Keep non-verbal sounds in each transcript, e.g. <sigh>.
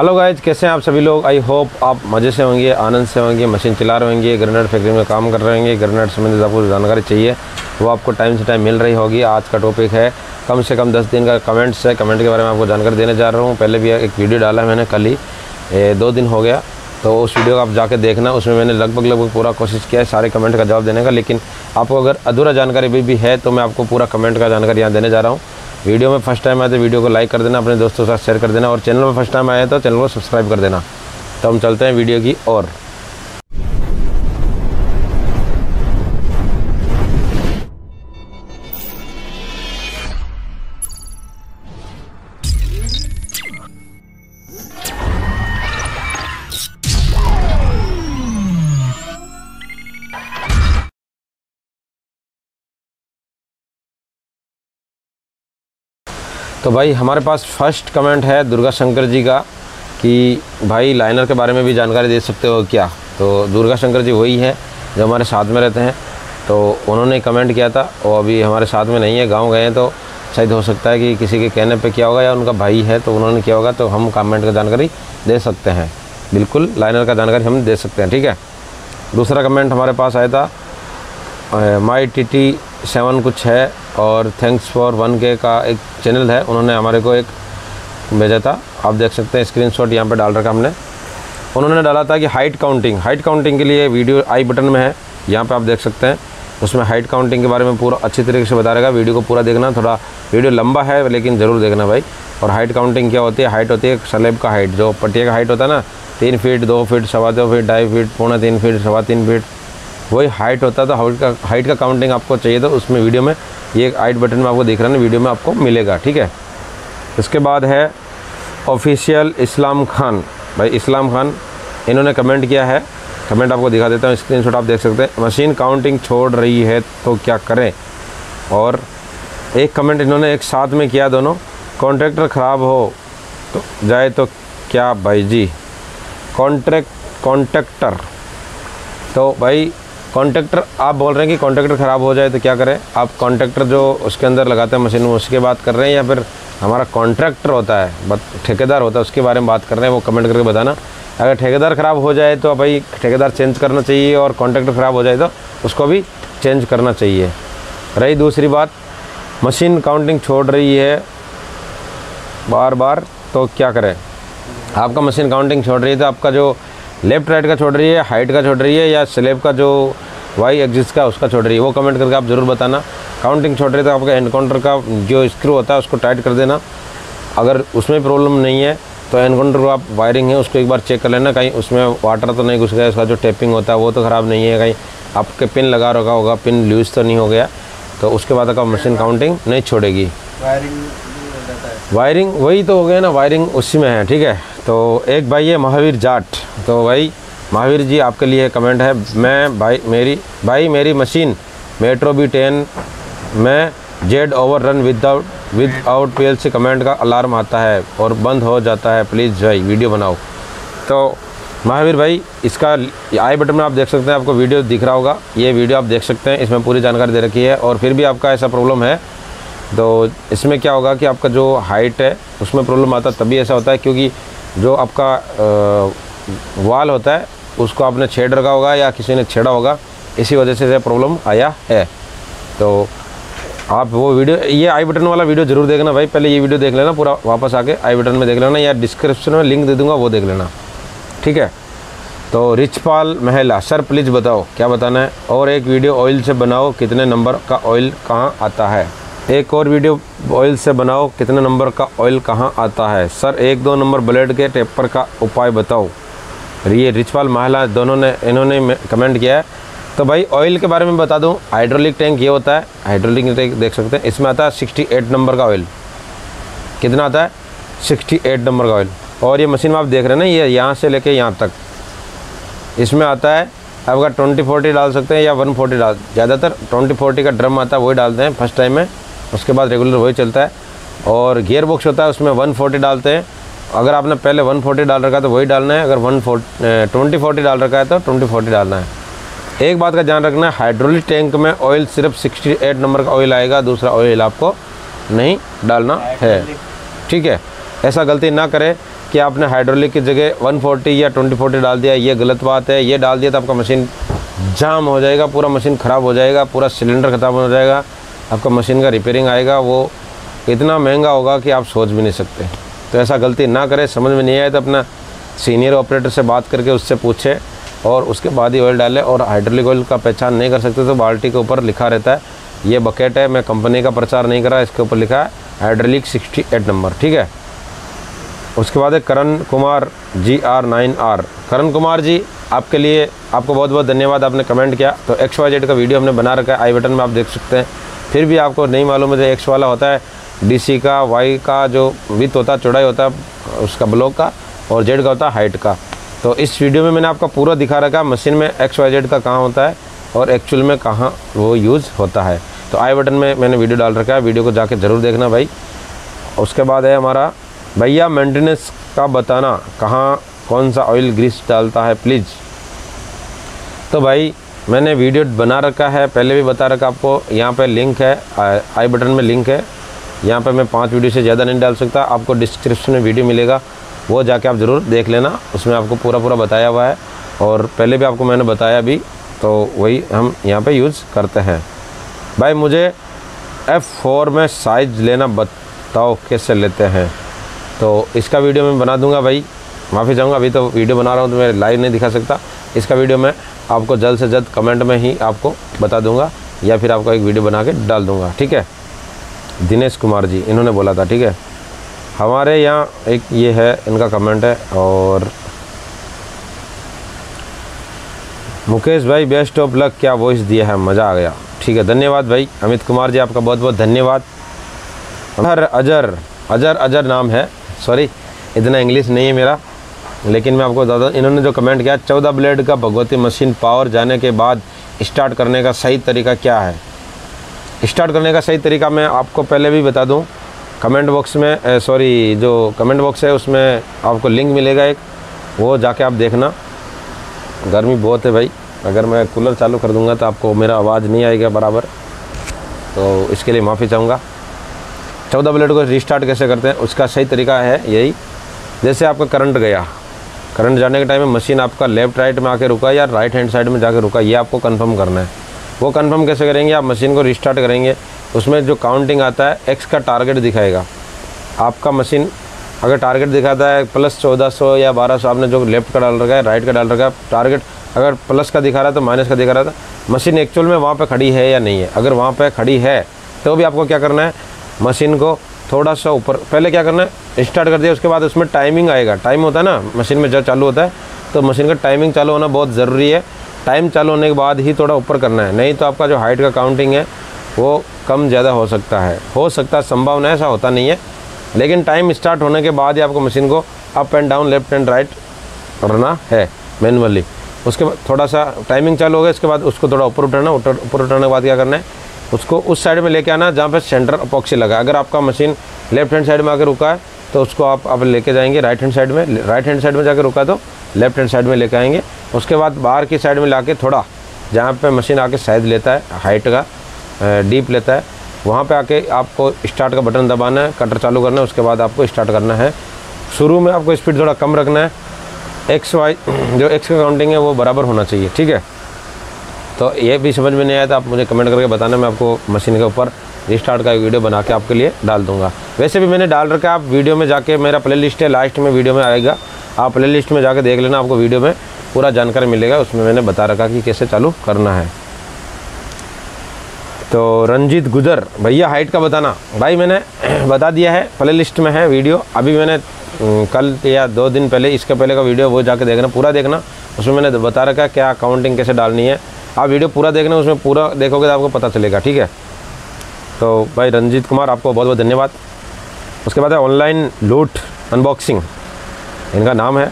Hello guys कैसे हैं आप सभी लोग? आई होप आप मज़े से होंगे आनंद से होंगे मशीन चला रहे होंगे ग्रेनेड फैक्ट्री में काम कर रहे होंगे। ग्रेनेड संबंधित आपको जानकारी चाहिए वो आपको टाइम से टाइम मिल रही होगी। आज का टॉपिक है कम से कम दस दिन का कमेंट्स है। कमेंट के बारे में आपको जानकारी देने जा रहा हूँ। पहले भी एक वीडियो डाला मैंने कल ही। दो दिन हो गया। तो उस वीडियो को आप जाके देखना। उसमें मैंने लगभग लगभग पूरा कोशिश किया है सारे कमेंट का जवाब देने का। लेकिन आपको अगर अधूरा जानकारी भी, है तो मैं आपको पूरा कमेंट का जानकारी यहाँ देने जा रहा हूँ। वीडियो में फ़र्स्ट टाइम आए तो वीडियो को लाइक कर देना, अपने दोस्तों के साथ शेयर कर देना और चैनल में फ़र्स्ट टाइम आए तो चैनल को सब्सक्राइब कर देना। तो हम चलते हैं वीडियो की और तो भाई, हमारे पास फ़र्स्ट कमेंट है दुर्गा शंकर जी का कि, भाई लाइनर के बारे में भी जानकारी दे सकते हो क्या? तो दुर्गा शंकर जी वही हैं जो हमारे साथ में रहते हैं। तो उन्होंने कमेंट किया था, वो अभी हमारे साथ में नहीं है, गाँव गए हैं तो शायद हो सकता है कि किसी के कहने पे क्या होगा या उनका भाई है तो उन्होंने किया होगा तो हम कमेंट का जानकारी दे सकते हैं। बिल्कुल लाइनर का जानकारी हम दे सकते हैं, ठीक है? दूसरा कमेंट हमारे पास आया था माई टी टी सेवन कुछ है और थैंक्स फॉर वन के का एक चैनल है, उन्होंने हमारे को एक भेजा था। आप देख सकते हैं स्क्रीनशॉट यहाँ पे डाल रखा हमने। उन्होंने डाला था कि हाइट काउंटिंग हाइट काउंटिंग के लिए वीडियो आई बटन में है, यहाँ पे आप देख सकते हैं। उसमें हाइट काउंटिंग के बारे में पूरा अच्छी तरीके से बता रहेगा वीडियो को पूरा देखना, थोड़ा वीडियो लंबा है, लेकिन ज़रूर देखना भाई। और हाइट काउंटिंग क्या होती है? हाइट होती है स्लेब का हाइट जो पट्टिया का हाइट होता है ना, तीन फीट दो फीट सवा दो फीट ढाई फीट पौने तीन फीट सवा तीन फीट वही हाइट होता है तो हाइट का हाइट का काउंटिंग आपको चाहिए तो उसमें वीडियो में ये आइट बटन में आपको दिख रहा है ना वीडियो में आपको मिलेगा, ठीक है? इसके बाद है ऑफिशियल इस्लाम खान। भाई, इस्लाम खान, इन्होंने कमेंट किया है। कमेंट आपको दिखा देता हूँ स्क्रीनशॉट आप देख सकते हैं। मशीन काउंटिंग छोड़ रही है तो क्या करें? और एक कमेंट इन्होंने एक साथ में किया दोनों। कॉन्ट्रैक्टर ख़राब हो तो जाए तो क्या भाई जी? कॉन्ट्रैक्ट कॉन्ट्रैक्टर तो भाई कॉन्ट्रैक्टर, आप बोल रहे हैं कि कॉन्ट्रैक्टर ख़राब हो जाए तो क्या करें? आप कॉन्ट्रैक्टर जो उसके अंदर लगाते हैं मशीन, उसकी बात कर रहे हैं या फिर हमारा कॉन्ट्रैक्टर होता है ठेकेदार होता है, उसके बारे में बात कर रहे हैं, वो कमेंट करके बताना। अगर ठेकेदार ख़राब हो जाए तो भाई ठेकेदार चेंज करना चाहिए और कॉन्ट्रैक्टर ख़राब हो जाए तो उसको भी चेंज करना चाहिए। रही दूसरी बात, मशीन काउंटिंग छोड़ रही है बार बार तो क्या करें? आपका मशीन काउंटिंग छोड़ रही है तो आपका जो लेफ़्ट राइट का छोड़ रही है हाइट का छोड़ रही है या स्लेब का जो वाई एग्जिस्ट का उसका छोड़ रही है वो कमेंट करके आप ज़रूर बताना। काउंटिंग छोड़ रही है तो आपका एनकाउंटर का जो स्क्रू होता है उसको टाइट कर देना। अगर उसमें प्रॉब्लम नहीं है तो एनकाउंटर को आप वायरिंग है उसको एक बार चेक कर लेना। कहीं उसमें वाटर तो नहीं घुस गया उसका जो टेपिंग होता है वो तो ख़राब नहीं है। कहीं आपके पिन लगा रखा होगा पिन लूज तो नहीं हो गया तो उसके बाद आपका मशीन काउंटिंग नहीं छोड़ेगी। वायरिंग वायरिंग वही तो हो गया ना वायरिंग उसी में है ठीक है? तो एक भाई है महावीर जाट। तो भाई, महावीर जी, आपके लिए कमेंट है। मैं भाई, मेरी भाई, मेरी मशीन, मेट्रो बी टेन, में Z over run without without P से कमेंट का अलार्म आता है और बंद हो जाता है। प्लीज़ भाई, वीडियो बनाओ। तो महावीर भाई, इसका आई बटन में आप देख सकते हैं, आपको वीडियो दिख रहा होगा। ये वीडियो आप देख सकते हैं, इसमें पूरी जानकारी दे रखी है और फिर भी आपका ऐसा प्रॉब्लम है तो इसमें क्या होगा कि आपका जो हाइट है, उसमें प्रॉब्लम आता तभी ऐसा होता है क्योंकि जो आपका वाल होता है, उसको आपने छेड़ रखा होगा या किसी ने छेड़ा होगा, इसी वजह से प्रॉब्लम आया है। तो आप वो वीडियो, ये आई बटन वाला वीडियो ज़रूर देखना भाई, पहले ये वीडियो देख लेना पूरा वापस आके, आई बटन में देख लेना या डिस्क्रिप्शन में लिंक दे दूँगा, वो देख लेना। ठीक है? तो रिचपाल महिला, सर प्लीज़ बताओ, क्या बताना है? और एक वीडियो ऑयल से बनाओ, कितने नंबर का ऑयल कहाँ आता है? एक और वीडियो ऑयल से बनाओ, कितने नंबर का ऑयल कहाँ आता है? सर, एक दो नंबर ब्लेड के टेपर का उपाय बताओ। ये रिचपाल महिला दोनों ने, इन्होंने कमेंट किया है। तो भाई ऑयल के बारे में बता दूँ हाइड्रोलिक टैंक ये होता है। हाइड्रोलिक टैंक देख सकते हैं। इसमें आता है 68 नंबर का ऑयल कितना आता है? 68 नंबर का ऑयल और ये मशीन आप देख रहे हैं ना, ये यहाँ से लेके यहाँ तक। इसमें आता है आपका ट्वेंटी फोर्टी डाल सकते हैं या वन फोर्टी डाल। ज़्यादातर ट्वेंटी फोर्टी का ड्रम आता है, वही डालते हैं फ़र्स्ट टाइम में। उसके बाद रेगुलर वही चलता है। और गियर बॉक्स होता है, उसमें वन फोर्टी डालते हैं। अगर आपने पहले वन फोर्टी डाल रखा है तो वही डालना है। अगर वन ट्वेंटी फोर्टी डाल रखा है तो ट्वेंटी फोर्टी डालना है। एक बात का ध्यान रखना है हाइड्रोलिक टैंक में ऑयल सिर्फ़ 68 नंबर का ऑयल आएगा, दूसरा ऑयल आपको नहीं डालना है। ठीक है? ऐसा गलती ना करें कि आपने हाइड्रोलिक की जगह 140 या 2040 डाल दिया, ये गलत बात है। ये डाल दिया तो आपका मशीन जाम हो जाएगा, पूरा मशीन ख़राब हो जाएगा, पूरा सिलेंडर ख़त्म हो जाएगा। आपका मशीन का रिपेयरिंग आएगा, वो इतना महँगा होगा कि आप सोच भी नहीं सकते। तो ऐसा गलती ना करें, समझ में नहीं आए तो अपना सीनियर ऑपरेटर से बात करके उससे पूछे और उसके बाद ही ऑयल डालें और हाइड्रोलिक ऑयल का पहचान नहीं कर सकते तो बाल्टी के ऊपर लिखा रहता है, ये बकेट है, मैं कंपनी का प्रचार नहीं कर, इसके ऊपर लिखा है हाइड्रोलिक सिक्सटी एट नंबर ठीक है? उसके बाद है Karan Kumar ji R nine R. Karan Kumar ji, आपके लिए आपको बहुत बहुत धन्यवाद, आपने कमेंट किया। तो एक्स वाई जेड का वीडियो हमने बना रखा है आई बटन में आप देख सकते हैं। फिर भी आपको नहीं मालूम है एक्स वाला होता है डीसी का वाई का जो विथ होता है, चौड़ाई होता है, उसका ब्लॉक का और जेड का होता है हाइट का। तो इस वीडियो में मैंने आपका पूरा दिखा रखा है मशीन में एक्स वाई जेड का कहाँ होता है और एक्चुअल में कहाँ वो यूज़ होता है। तो आई बटन में मैंने वीडियो डाल रखा है वीडियो को जाके ज़रूर देखना भाई। उसके बाद है हमारा, भैया मेंटेनेंस का बताना, कहाँ, कौन सा ऑयल ग्रीस डालता है प्लीज़ तो भाई मैंने वीडियो बना रखा है, पहले भी बता रखा आपको, यहाँ पे लिंक है आई बटन में लिंक है, यहाँ पे मैं पाँच वीडियो से ज़्यादा नहीं डाल सकता, आपको डिस्क्रिप्शन में वीडियो मिलेगा, वो जाके आप ज़रूर देख लेना, उसमें आपको पूरा पूरा बताया हुआ है, और पहले भी आपको मैंने बताया भी तो वही हम यहाँ पर यूज़ करते हैं। भाई मुझे एफ़ फोर में साइज़ लेना बताओ, कैसे लेते हैं? तो इसका वीडियो मैं बना दूँगा भाई, माफ़ी चाहूँगा, अभी तो वीडियो बना रहा हूँ तो मैं लाइव नहीं दिखा सकता। इसका वीडियो मैं आपको जल्द से जल्द कमेंट में ही आपको बता दूँगा या फिर आपको एक वीडियो बना के डाल दूँगा, ठीक है? दिनेश कुमार जी, इन्होंने बोला था, ठीक है? हमारे यहाँ एक ये है, इनका कमेंट है और मुकेश भाई बेस्ट ऑफ़ लक क्या वॉइस दिया है? मज़ा आ गया। ठीक है, धन्यवाद भाई। अमित कुमार जी, आपका बहुत बहुत धन्यवाद। अजर अजर अजर अजर नाम है। सॉरी इतना इंग्लिश नहीं है मेरा। लेकिन मैं आपको बता दूँ इन्होंने जो कमेंट किया, चौदह ब्लेड का भगवती मशीन पावर जाने के बाद स्टार्ट करने का सही तरीका क्या है? स्टार्ट करने का सही तरीका मैं आपको पहले भी बता दूँ। कमेंट बॉक्स में सॉरी जो कमेंट बॉक्स है, उसमें आपको लिंक मिलेगा एक। वो जाके आप देखना। गर्मी बहुत है भाई। अगर मैं कूलर चालू कर दूँगा तो आपको मेरा आवाज़ नहीं आएगा बराबर। तो इसके लिए माफ़ी चाहूँगा। चौदह ब्लेड को रिस्टार्ट कैसे करते हैं, उसका सही तरीका है यही। जैसे आपका करंट गया करंट जाने के टाइम में मशीन आपका लेफ़्ट राइट में आके रुका या राइट हैंड साइड में जाके रुका, ये आपको कंफर्म करना है। वो कंफर्म कैसे करेंगे? आप मशीन को रिस्टार्ट करेंगे, उसमें जो काउंटिंग आता है एक्स का टारगेट दिखाएगा। आपका मशीन अगर टारगेट दिखाता है प्लस चौदह सौ या बारह सौ, आपने जो लेफ़्ट का डाल रखा है राइट का डाल रखा है टारगेट अगर प्लस का दिखा रहा है तो माइनस का दिखा रहा था। मशीन एक्चुअल में वहाँ पे खड़ी है या नहीं है? अगर वहाँ पे खड़ी है तो भी आपको क्या करना है? मशीन को थोड़ा सा ऊपर। पहले क्या करना है स्टार्ट कर दिया, उसके बाद उसमें टाइमिंग आएगा। टाइम होता है ना मशीन में जब चालू होता है तो मशीन का टाइमिंग चालू होना बहुत ज़रूरी है। टाइम चालू होने के बाद ही थोड़ा ऊपर करना है, नहीं तो आपका जो हाइट का काउंटिंग है, वो कम ज़्यादा हो सकता है। हो सकता है, संभावना ऐसा होता नहीं है, लेकिन टाइम स्टार्ट होने के बाद ही आपको मशीन को up and down left and right करना है मैनुअली उसके बाद थोड़ा सा टाइमिंग चालू हो गया, इसके बाद उसको थोड़ा ऊपर उठाना ऊपर उठाने के बाद क्या करना है उसको उस साइड में लेके आना जहाँ पर सेंटर अपॉक्सी लगा अगर आपका मशीन लेफ़्ट हैंड साइड में आकर रुका है तो उसको आप अब लेके जाएँगे राइट हैंड साइड में। राइट हैंड साइड में जाकर रुका तो लेफ़्ट हैंड साइड में लेके आएँगे। उसके बाद बाहर की साइड में ला थोड़ा जहाँ पर मशीन आके साइज़ लेता है हाइट का डीप लेता है, वहाँ पे आके आपको स्टार्ट का बटन दबाना है कटर चालू करना है, उसके बाद आपको स्टार्ट करना है। शुरू में आपको स्पीड थोड़ा कम रखना है। एक्स वाई <clears throat> जो एक्स का काउंटिंग है वो बराबर होना चाहिए, ठीक है? तो ये भी समझ में नहीं आया तो आप मुझे कमेंट करके बताना, मैं आपको मशीन के ऊपर रिस्टार्ट का वीडियो बना के आपके लिए डाल दूँगा। वैसे भी मैंने डाल रखा आप वीडियो में जाके मेरा प्ले लिस्ट है लास्ट में वीडियो में आएगा। आप प्ले लिस्ट में जाके देख लेना, आपको वीडियो में पूरा जानकारी मिलेगा, उसमें मैंने बता रखा कि कैसे चालू करना है। तो रंजीत गुजर, भैया हाइट का बताना। भाई, मैंने <clears throat> बता दिया है प्ले लिस्ट में है वीडियो अभी मैंने कल या दो दिन पहले, इसके पहले का वीडियो वो जाके देखना, पूरा देखना। उसमें मैंने बता रखा है, क्या काउंटिंग कैसे डालनी है आप वीडियो पूरा देख देखना, उसमें पूरा देखोगे तो आपको पता चलेगा, ठीक है? तो भाई रंजीत कुमार, आपको बहुत बहुत धन्यवाद। उसके बाद है ऑनलाइन लूट अनबॉक्सिंग इनका नाम है,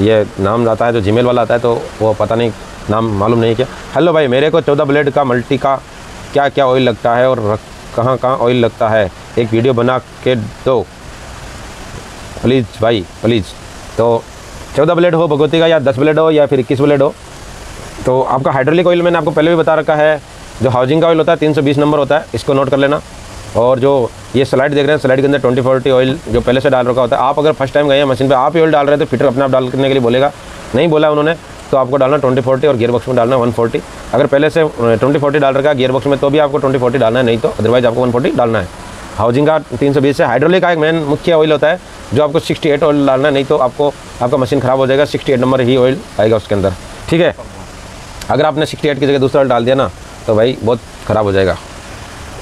ये नाम आता है जो जीमेल वाला आता है तो वो पता नहीं, नाम मालूम नहीं क्या। हेलो भाई, मेरे को चौदह ब्लेड का मल्टी का क्या क्या ऑयल लगता है और कहाँ कहाँ ऑयल लगता है? एक वीडियो बना के दो। प्लीज़ भाई प्लीज़ तो चौदह ब्लेड हो, भगवती का, या दस ब्लेड हो, या फिर इक्कीस ब्लेड हो तो आपका हाइड्रोलिक ऑयल मैंने आपको पहले भी बता रखा है, जो हाउसिंग का ऑयल होता है, तीन सौ बीस नंबर होता है, इसको नोट कर लेना। और जो ये स्लाइड देख रहे हैं स्लाइड के अंदर ट्वेंटी फोर्टी ऑयल जो पहले से डाल रखा होता है, आप अगर फ़र्स्ट टाइम गए हैं मशीन पे, आप ही ऑयल डाल रहे थे फिटर अपने आप डालने के लिए बोलेगा। नहीं बोला उन्होंने तो आपको डालना ट्वेंटी फोर्टी और गियर बॉक्स में डालना वन फोर्टी अगर पहले से ट्वेंटी फोर्टी डाल रखा है गियर बॉक्स में तो भी आपको ट्वेंटी फोर्टी डालना है, नहीं तो अदरवाइज़ आपको वन फोर्टी डालना है। हाउसिंग का तीन सौ बीस से हाइड्रोलिक का एक मेन मुख्य ऑयल होता है, जो आपको सिक्सटी एट ऑयल डालना है, नहीं तो आपको, आपका मशीन ख़राब हो जाएगा सिक्सटी एट नंबर ही ऑयल आएगा उसके अंदर। ठीक है? अगर आपने सिक्सटी एट की जगह दूसरा डाल दिया ना तो भाई बहुत ख़राब हो जाएगा।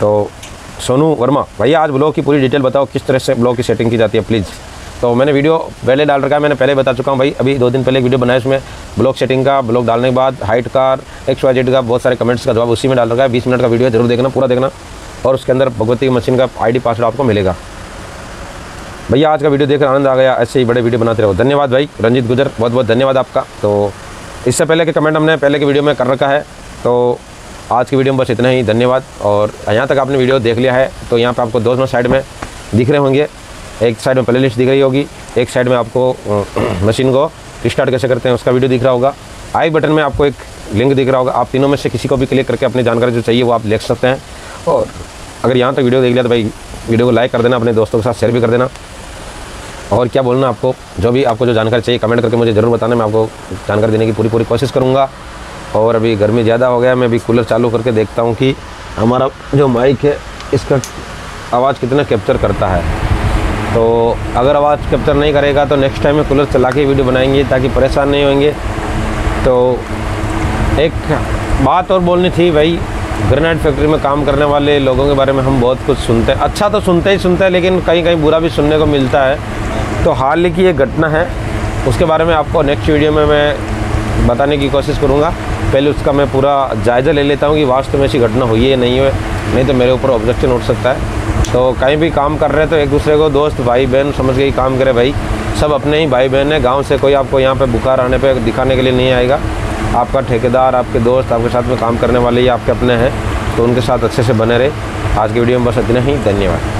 तो सोनू वर्मा भैया आज ब्लॉग की पूरी डिटेल बताओ, किस तरह से ब्लॉग की सेटिंग की जाती है प्लीज़ तो मैंने वीडियो पहले डाल रखा है, मैंने पहले बता चुका हूँ भाई, अभी दो दिन पहले वीडियो बनाया उसमें, ब्लॉग सेटिंग का, ब्लॉग डालने के बाद हाइट का एक्स वाई जेड का, बहुत सारे कमेंट्स का जवाब उसी में डाल रखा है, बीस मिनट का वीडियो ज़रूर देखना, पूरा देखना, और उसके अंदर भगवती मशीन का आईडी पासवर्ड आपको मिलेगा। भैया, आज का वीडियो देखकर आनंद आ गया, ऐसे ही बड़े वीडियो बनाते रहो। धन्यवाद भाई, रंजीत गुजर बहुत बहुत धन्यवाद आपका। तो इससे पहले के कमेंट हमने पहले के वीडियो में कर रखा है तो आज की वीडियो में बस इतना ही, धन्यवाद। और यहाँ तक आपने वीडियो देख लिया है तो यहाँ पर आपको दोनों साइड में दिख रहे होंगे। एक साइड में प्ले लिस्ट दिख रही होगी, एक साइड में आपको मशीन को स्टार्ट कैसे करते हैं उसका वीडियो दिख रहा होगा। आई बटन में आपको एक लिंक दिख रहा होगा, आप तीनों में से किसी को भी क्लिक करके अपनी जानकारी जो चाहिए वो आप देख सकते हैं। और अगर यहाँ तक वीडियो देख लिया तो भाई वीडियो को लाइक कर देना, अपने दोस्तों के साथ शेयर भी कर देना। और क्या बोलना आपको? जो भी आपको जो जानकारी चाहिए कमेंट करके मुझे ज़रूर बताना, मैं आपको जानकारी देने की पूरी पूरी कोशिश करूँगा। और अभी गर्मी ज़्यादा हो गया मैं अभी कूलर चालू करके देखता हूँ कि हमारा जो माइक है, इसका आवाज़ कितना कैप्चर करता है। तो अगर आवाज़ कैप्चर नहीं करेगा तो नेक्स्ट टाइम में कूलर चला के वीडियो बनाएँगे ताकि परेशान नहीं होंगे। तो एक बात और बोलनी थी भाई ग्रेनाइट फैक्ट्री में काम करने वाले लोगों के बारे में हम बहुत कुछ सुनते हैं। अच्छा तो सुनते ही सुनते हैं, लेकिन कहीं कहीं बुरा भी सुनने को मिलता है। तो हाल ही की एक घटना है, उसके बारे में आपको नेक्स्ट वीडियो में मैं बताने की कोशिश करूँगा। पहले उसका मैं पूरा जायज़ा ले लेता हूँ कि वास्तव में ऐसी घटना हुई है नहीं हुई, नहीं तो मेरे ऊपर ऑब्जेक्शन उठ सकता है। तो कहीं भी काम कर रहे तो एक दूसरे को दोस्त भाई बहन समझ के ही काम करे भाई। सब अपने ही भाई बहन है, गाँव से कोई आपको यहाँ पर बुखार आने पर दिखाने के लिए नहीं आएगा। आपका ठेकेदार, आपके दोस्त, आपके साथ में काम करने वाले ही आपके अपने हैं तो उनके साथ अच्छे से बने रहे। आज की वीडियो में बस इतना ही, धन्यवाद।